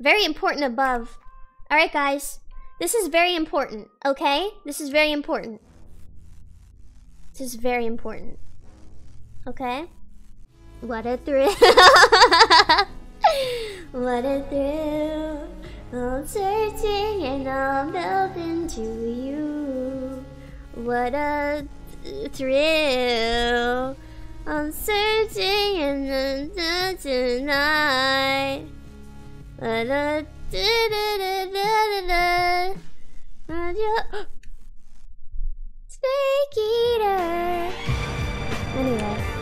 Very important above. Alright, guys. This is very important, okay? This is very important. This is very important. Okay? What a thrill. what a thrill. I'm searching and I'm melting to you. What a th- thrill. I'm searching and I'm tonight. ラルルルルラジオステイキーラー何が